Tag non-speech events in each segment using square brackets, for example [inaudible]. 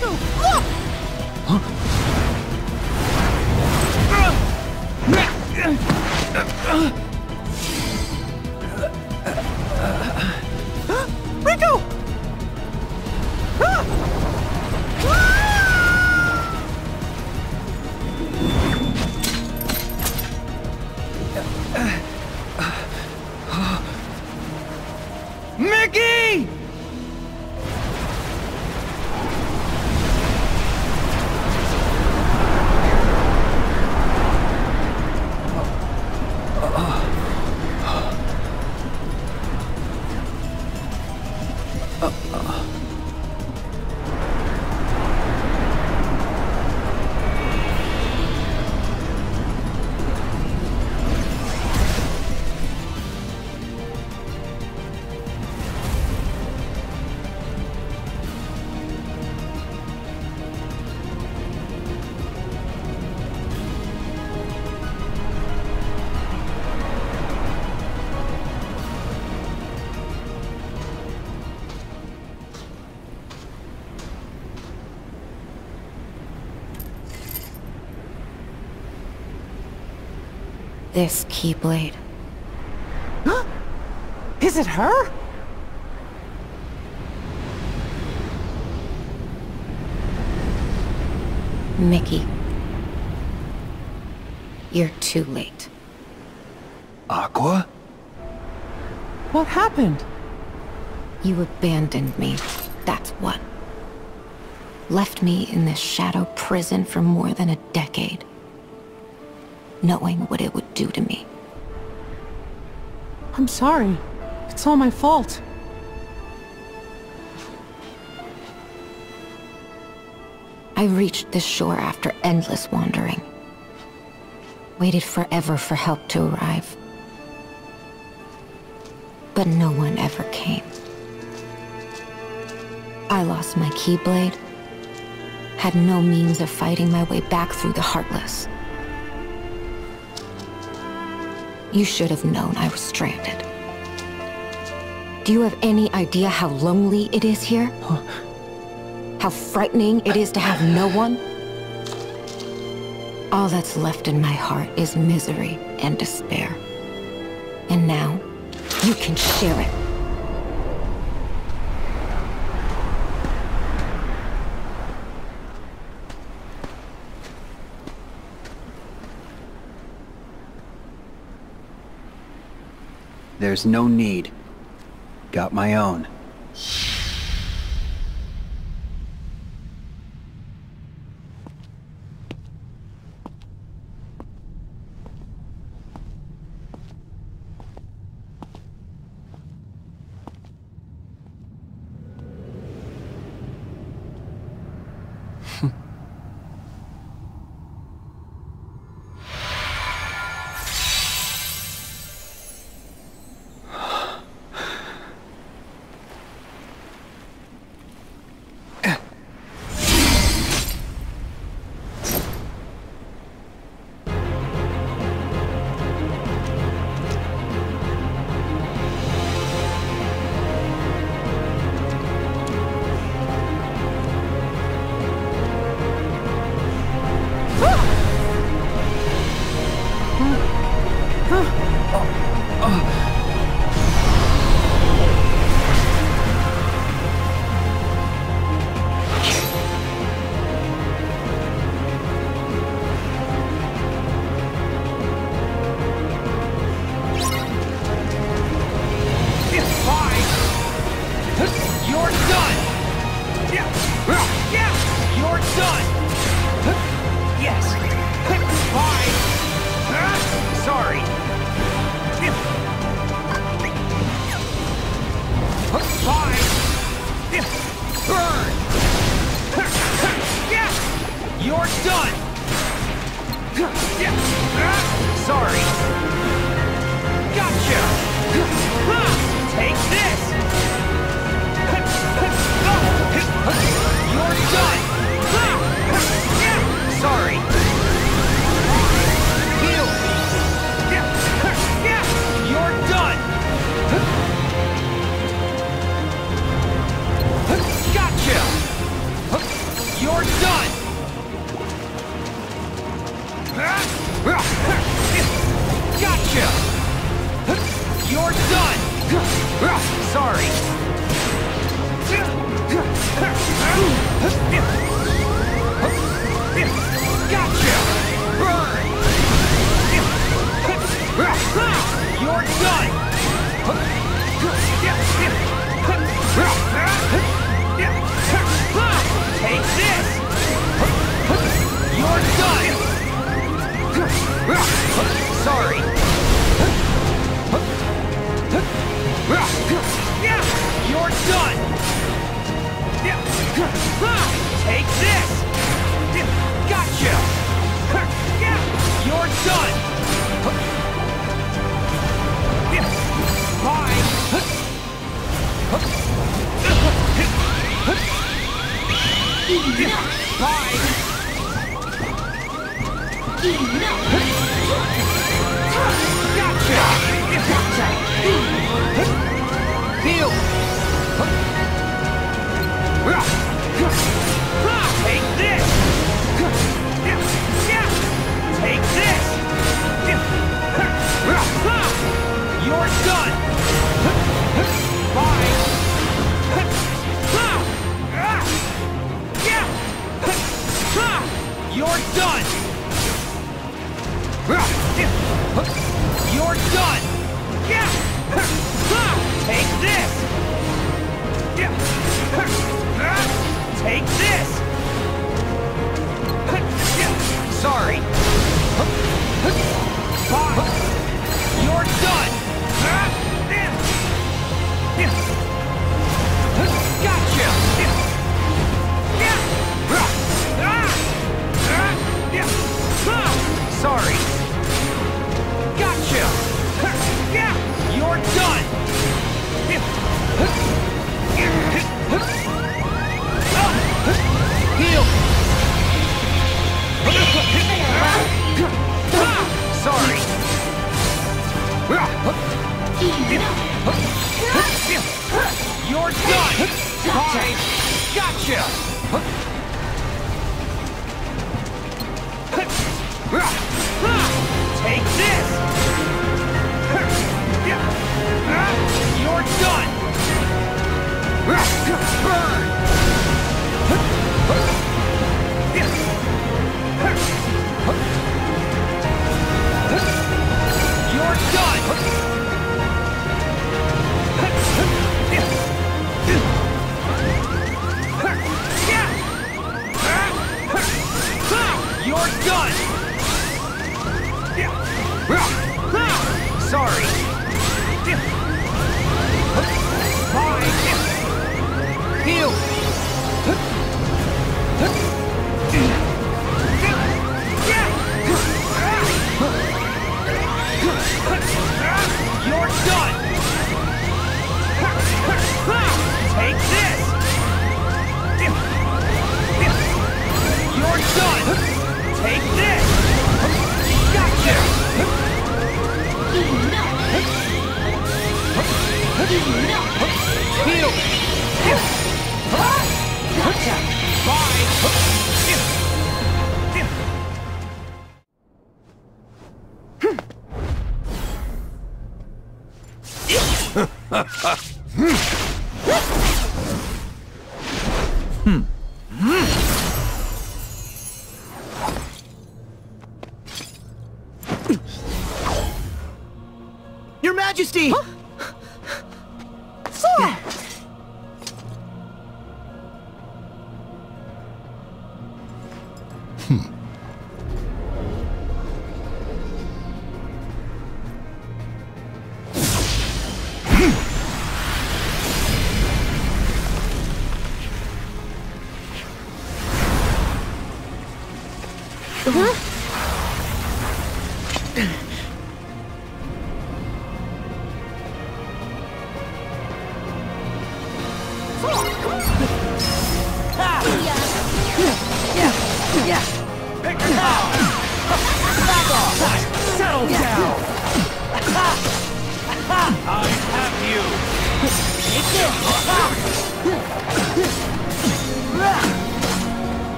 Look! This Keyblade. Huh? Is it her? Mickey. You're too late. Aqua? What happened? You abandoned me. That's what. Left me in this shadow prison for more than a decade. Knowing what it would do to me. I'm sorry. It's all my fault. I reached this shore after endless wandering. Waited forever for help to arrive. But no one ever came. I lost my Keyblade. Had no means of fighting my way back through the Heartless. You should have known I was stranded. Do you have any idea how lonely it is here? How frightening it is to have no one? All that's left in my heart is misery and despair. And now, you can share it. There's no need. Got my own. You're done! You're done! Take this! Take this! Sorry. Bye! You're done! Sorry. You're done! Gotcha! Take this! You're done! Burn! Majesty! Huh?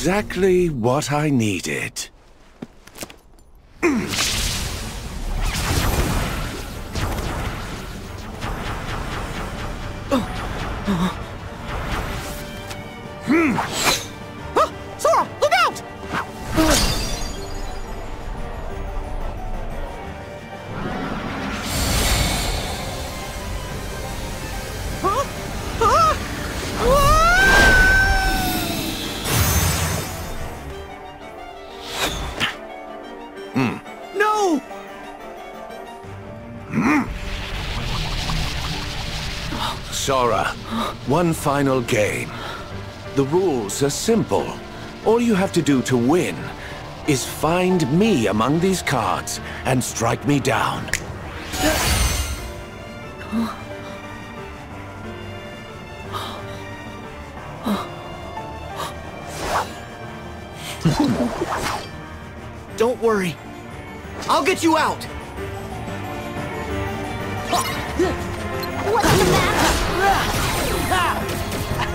Exactly what I needed. One final game. The rules are simple. All you have to do to win is find me among these cards and strike me down. Don't worry. I'll get you out! What's the matter?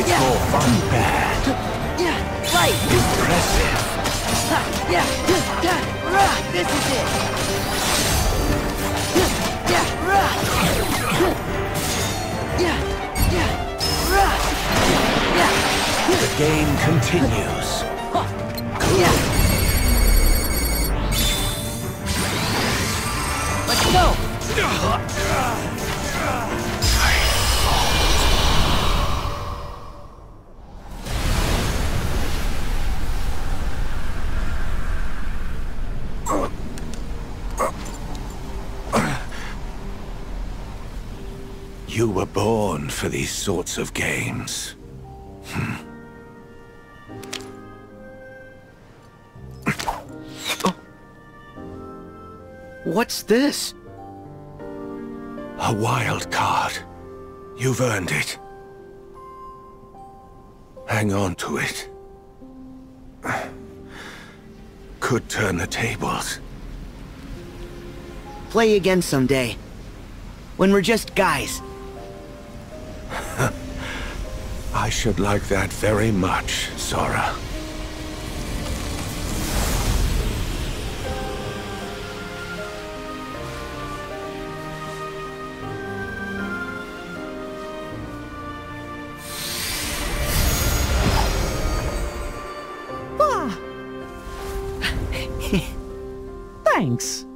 It's more fun bad. Yeah, right! Impressive. Yeah! This is it! Yeah. Yeah. yeah The game continues. Yeah. Let's go! For these sorts of games. hmm What's this? A wild card. You've earned it. Hang on to it. Could turn the tables. Play again someday. When we're just guys. I should like that very much, Sora. Ah. [laughs] Thanks.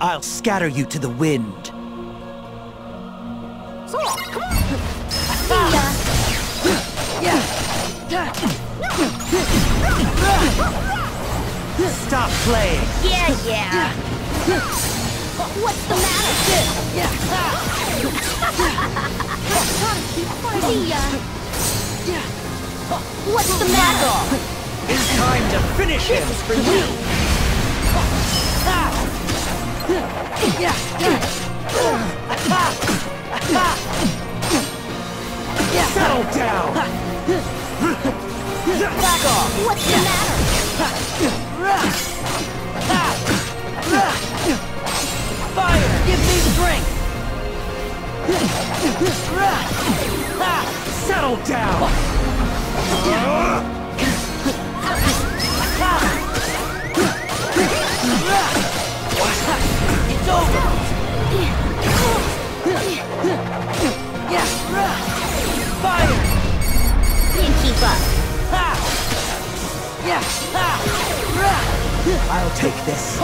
I'll scatter you to the wind. Stop playing! Yeah, yeah! What's the matter? See ya! What's the matter? It's time to finish him! For you! Settle down! Back off! What's the matter? Fire! Give me strength! Settle down! It's over! Fire! Keep up. I'll take this.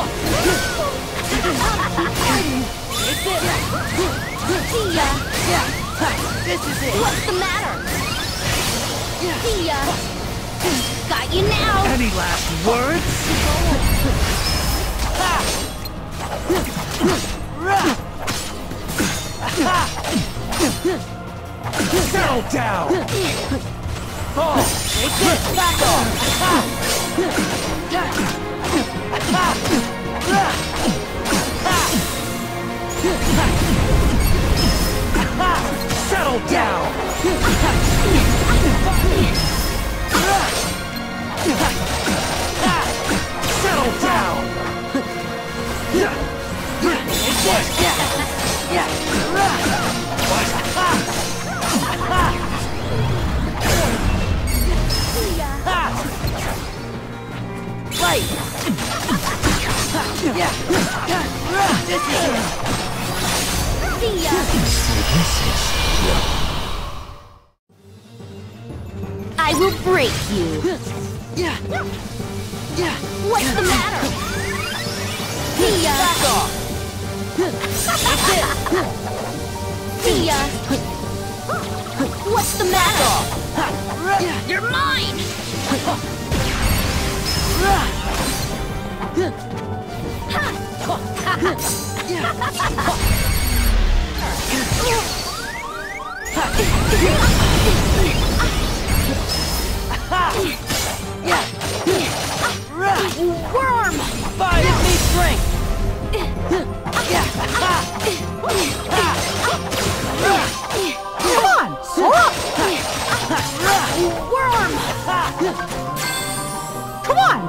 See ya. This is it! What's the matter? See ya. Got you now. Any last words? Settle down! [laughs] Oh! Settle down! Settle down! Right! This is it! See ya. I will break you. What's the matter? See ya. Back off! See ya. What's the matter? You're mine. Worm. Fire! Give me strength! Come on, Sora! Worm. Come on!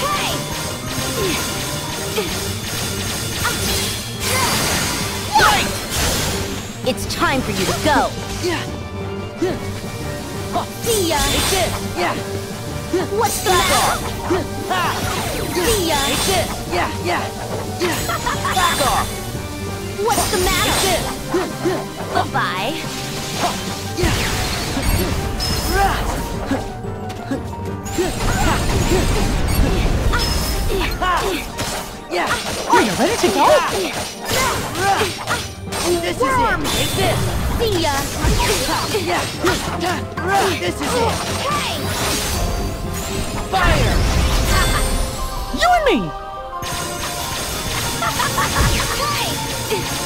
Hey. It's time for you to go. See ya. Yeah! What's the matter? See ya. Yeah, yeah! Back off! What's the matter? Bye-bye. Yeah! Are you ready to go? This is it! See ya. This is it! Hey. Fire! You and me! [laughs] No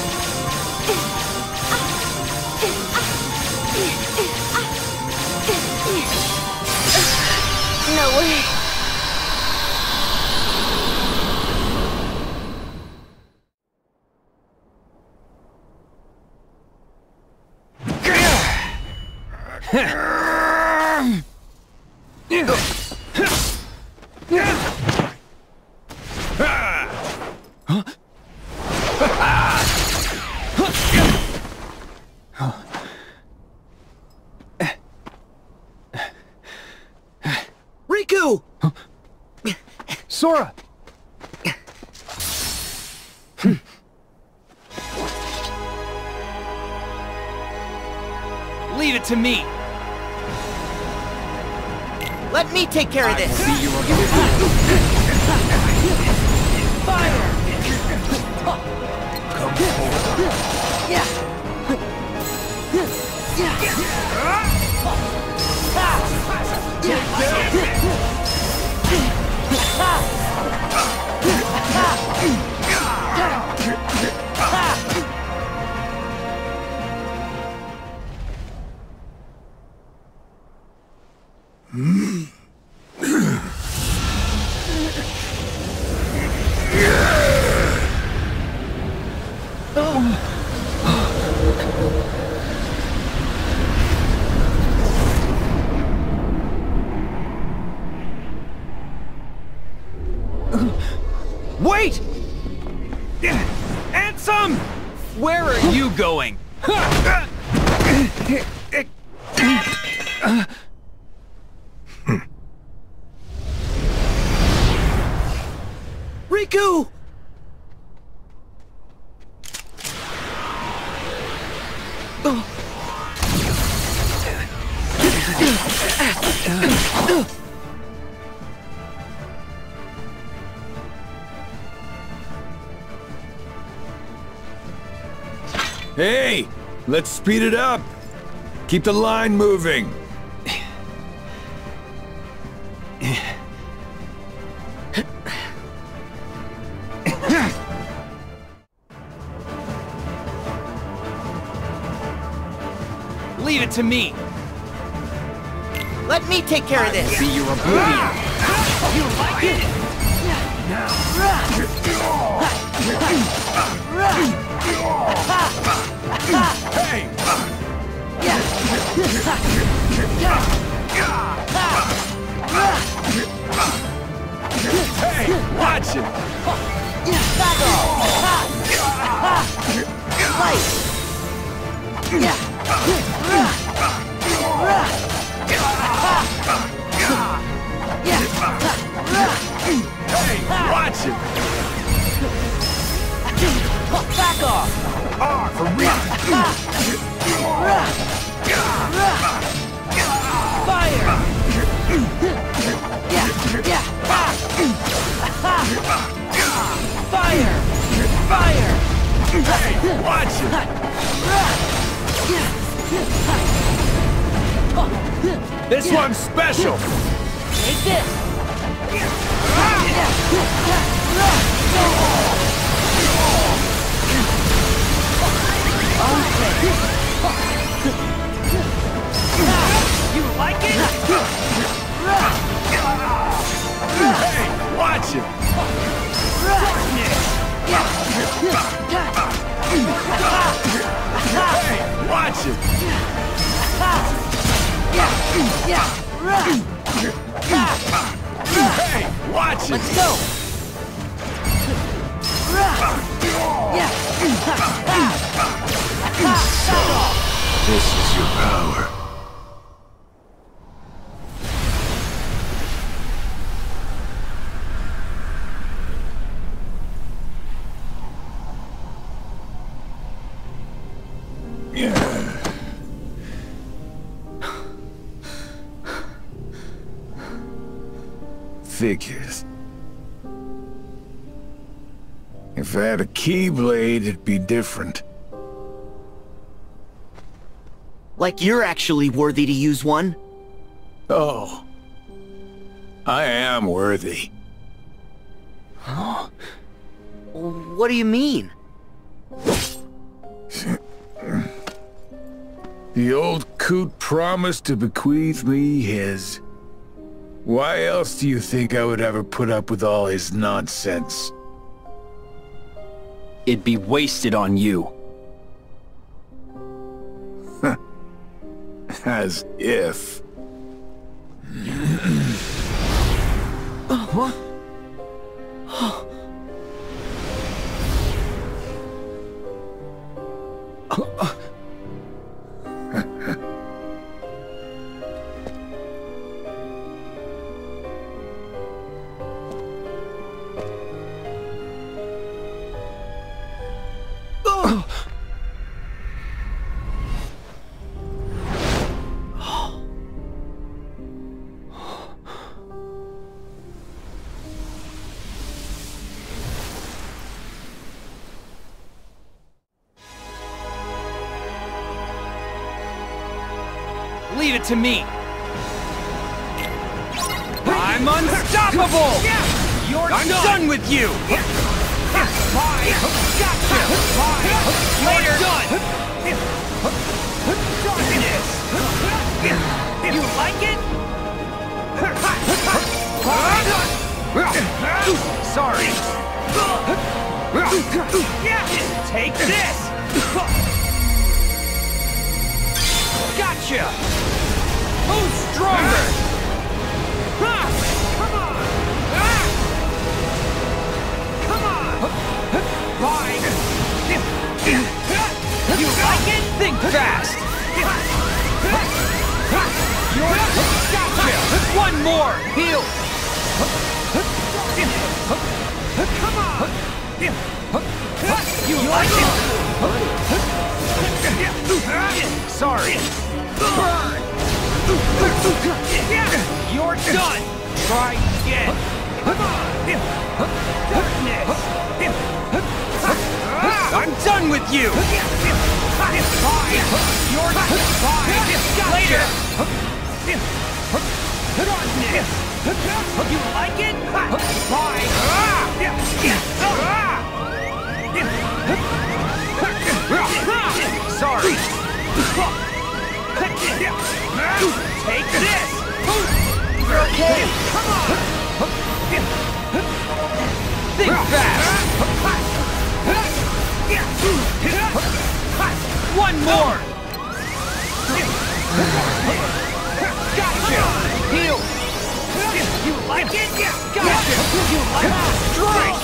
Sora! Hmm. Leave it to me! Let me take care of this! Fire! Yeah! Ansem! Let's speed it up. Keep the line moving. Leave it to me. Let me take care of this. Be your oblivion. You like it? Watch it. Back off! Hey, Watch it. Back off! R for real. Fire! Fire! Hey, watch it. This one's special. Take this! Figures. If I had a Keyblade, it'd be different. Like you're actually worthy to use one. Oh. I am worthy. What do you mean? The old coot promised to bequeath me his. Why else do you think I would ever put up with all his nonsense? It'd be wasted on you. [laughs] As if. Uh, Leave to me. I'm unstoppable! You're I'm done. with you! Bye! Gotcha! Bye! You're done! Darkness! You like it? Sorry. Take this! Gotcha! Who's stronger? Come on! Come on! You like it? Think fast! You're gotcha! One more! Heal! Come on! You like it? Sorry! Burn! You're done! Try again! Come on! Darkness! I'm done with you! Fine! You're fine! Later! Darkness! You like it? Fine! Sorry! Take this! You're okay! Come on! Think fast! One more! Gotcha! Heal! You like it? Gotcha! You like it? Strike!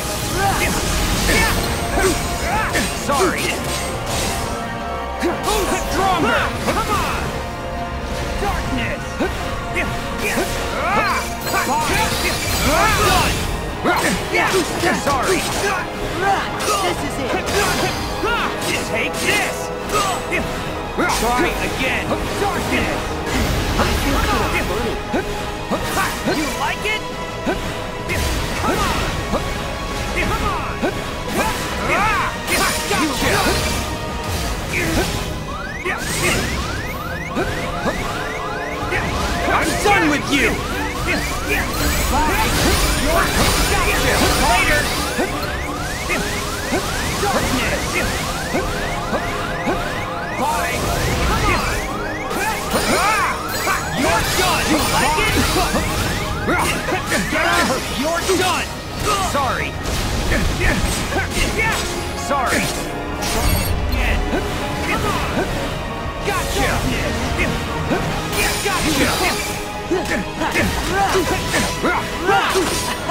Sorry! Stronger! Come on! Done! Sorry! This is it. Take this! Try again! Darkness! You like it? Come on! Come on! Gotcha! I'm done with you! Later! Bye! Come on! You're done! You like it?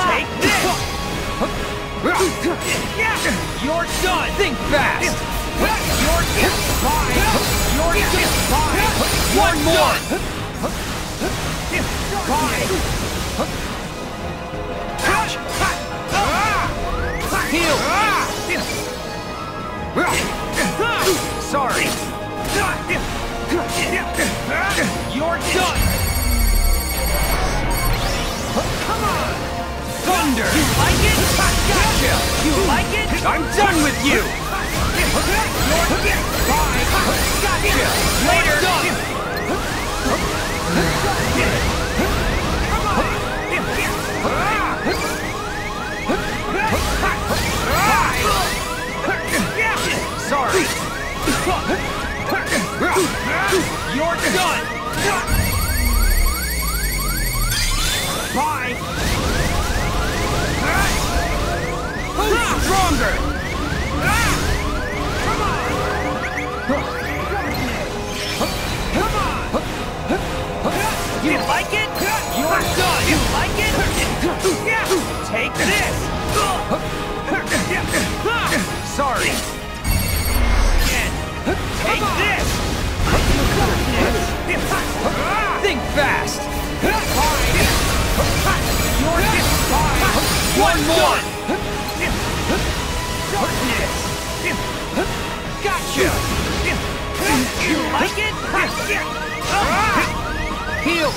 Take this! You're done! Think fast! You're fine! You're fine! One more! Heal! Sorry! You're done! Thunder! You like it? Gotcha! You like it? I'm done with you! You're fine! Gotcha! Later! Done! Sorry! You're done! Bye! One more! Darkness! Gotcha! You like it? Heal!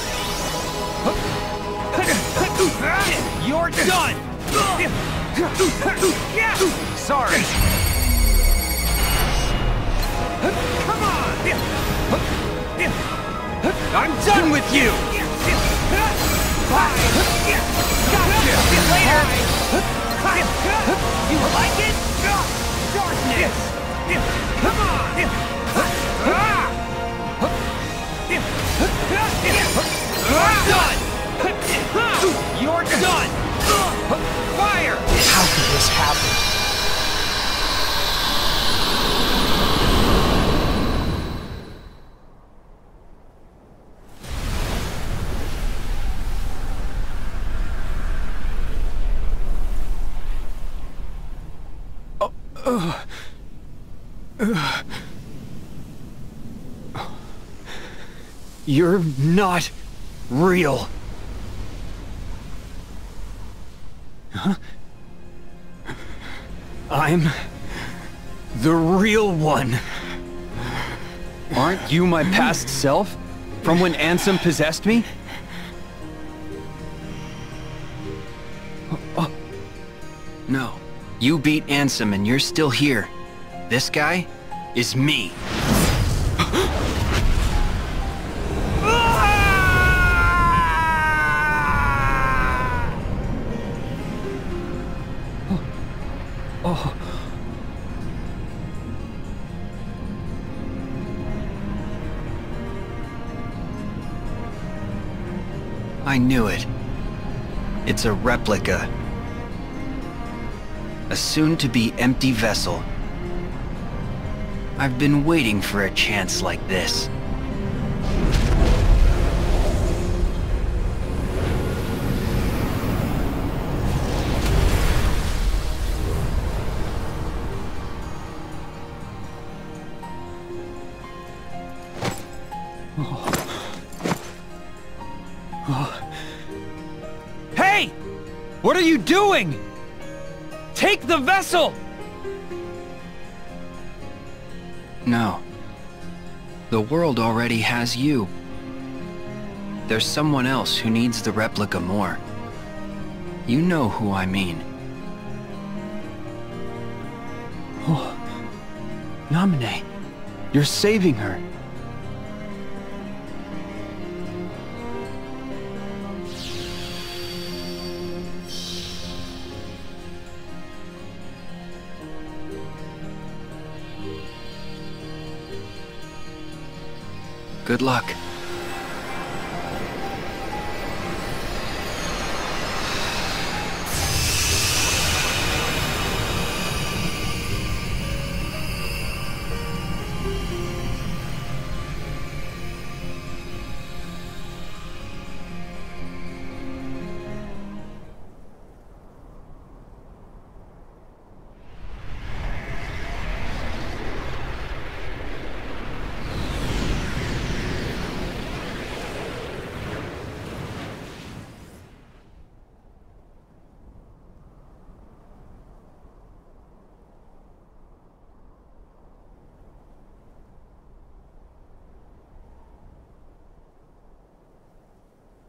You're done! Sorry! Come on! I'm done with you! Bye! Gotcha! Later! You like it? Darkness! Come on! You're Done! You're done! Fire! How could this happen? You're not real. Huh? I'm the real one. Aren't you my past self? From when Ansem possessed me? You beat Ansem and you're still here. This guy is me. [gasps] I knew it. It's a replica. A soon-to-be empty vessel. I've been waiting for a chance like this. Hey! What are you doing? Take the vessel! No. The world already has you. There's someone else who needs the replica more. You know who I mean. Oh. Naminé, you're saving her. Good luck.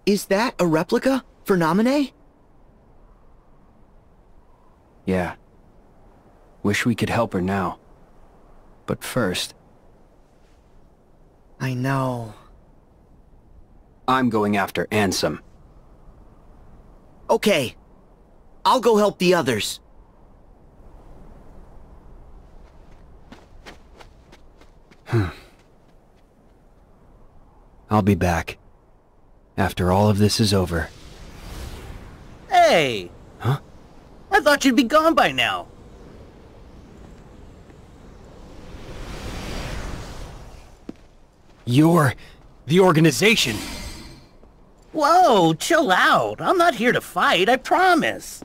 Is that a replica for Naminé? Yeah. Wish we could help her now. But first, I know. I'm going after Ansem. Okay. I'll go help the others. Hmm. I'll be back. After all of this is over. Hey! Huh? I thought you'd be gone by now. You're the organization. Whoa, chill out. I'm not here to fight, I promise.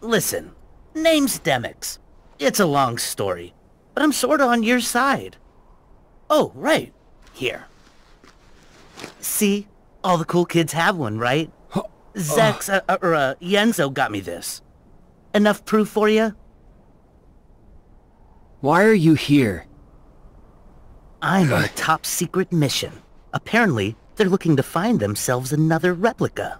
Listen, name's Demyx. It's a long story, but I'm sorta on your side. Oh, right. Here. See? All the cool kids have one, right? Zex, uh, uh, or uh, Ienzo got me this. Enough proof for you? Why are you here? I'm on a top secret mission. Apparently, they're looking to find themselves another replica.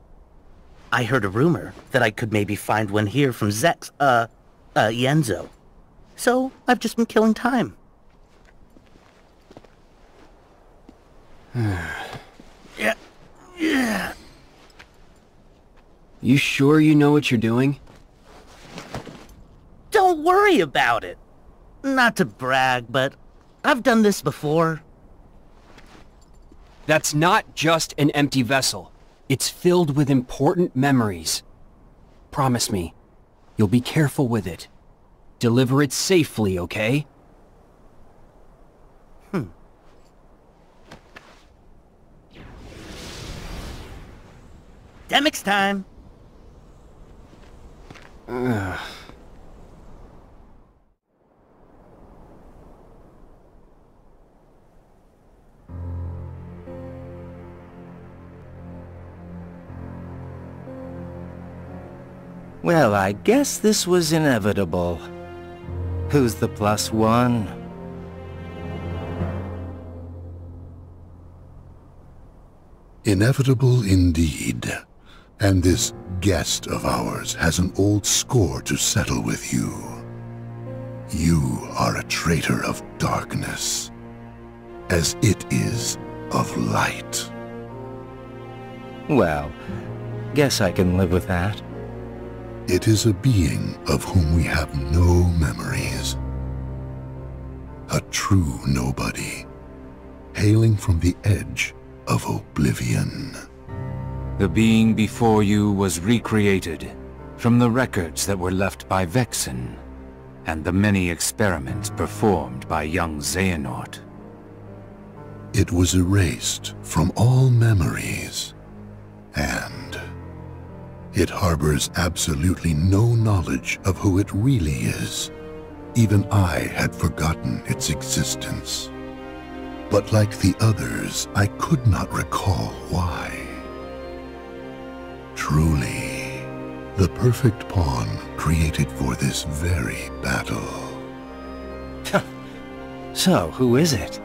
I heard a rumor that I could maybe find one here from Zex, uh, uh, Ienzo. So, I've just been killing time. [sighs] yeah, yeah. You sure you know what you're doing? Don't worry about it. Not to brag, but I've done this before. That's not just an empty vessel. It's filled with important memories. Promise me, you'll be careful with it. Deliver it safely, okay? Academics time! Ugh. [sighs] Well, I guess this was inevitable. Who's the plus one? Inevitable indeed. And this guest of ours has an old score to settle with you. You are a traitor of darkness, as it is of light. Well, guess I can live with that. It is a being of whom we have no memories. A true nobody, hailing from the edge of oblivion. The being before you was recreated from the records that were left by Vexen and the many experiments performed by young Xehanort. It was erased from all memories, and it harbors absolutely no knowledge of who it really is. Even I had forgotten its existence. But like the others, I could not recall why. Truly, the perfect pawn created for this very battle. so, who is it?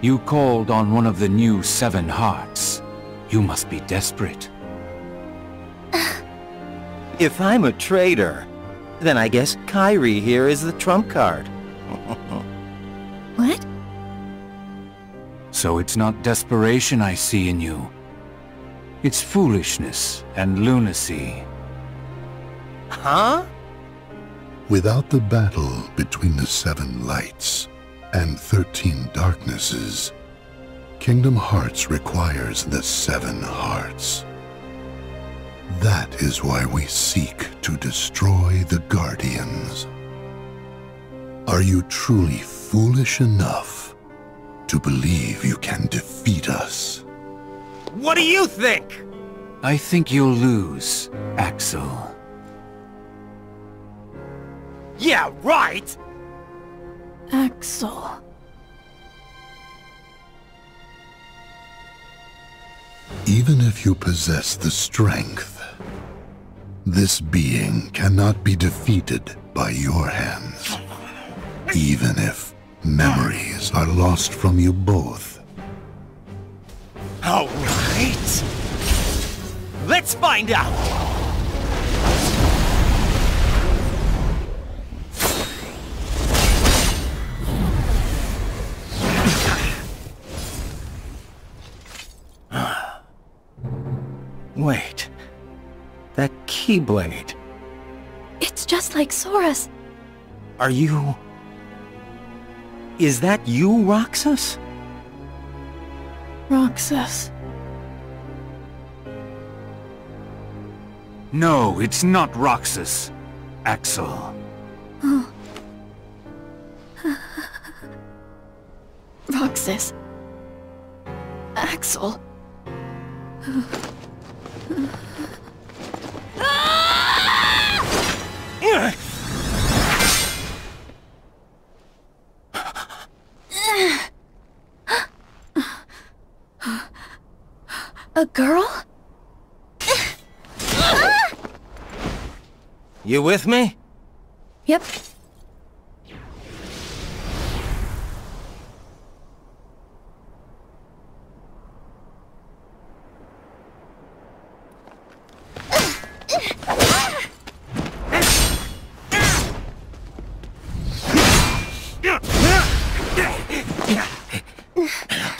You called on one of the new Seven Hearts. You must be desperate. [laughs] if I'm a traitor, then I guess Kairi here is the trump card. what? So it's not desperation I see in you. It's foolishness and lunacy. Huh? Without the battle between the Seven Lights and Thirteen Darknesses, Kingdom Hearts requires the Seven Hearts. That is why we seek to destroy the Guardians. Are you truly foolish enough to believe you can defeat us? What do you think? I think you'll lose, Axel. Yeah, right! Axel... Even if you possess the strength, this being cannot be defeated by your hands. Even if memories are lost from you both. Let's find out! [sighs] Wait. That Keyblade. It's just like Sora's. Are you... Is that you, Roxas? Roxas. No, it's not Roxas. Axel. Oh. [laughs] Roxas. Axel. [gasps] A girl? You with me? Yep.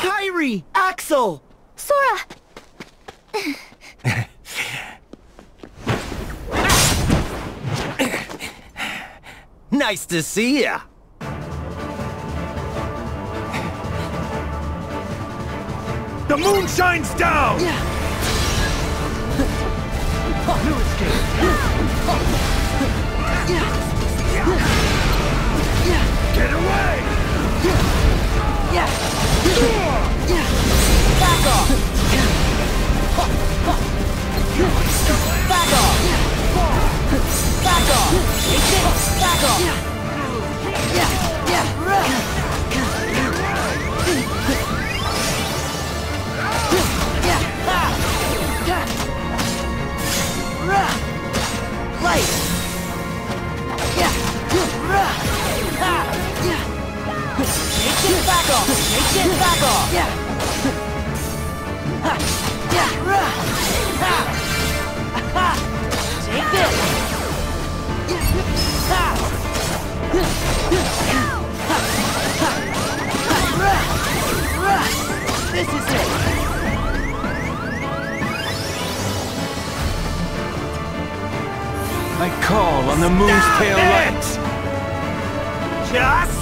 Kairi! Axel! Sora! nice to see ya! The moon shines down! New escape. Get away! Back off. Back off. Back off. Back off. Yeah, yeah. Yeah. Take this! Back off! Take this! It! I call on the moon's tail light. Just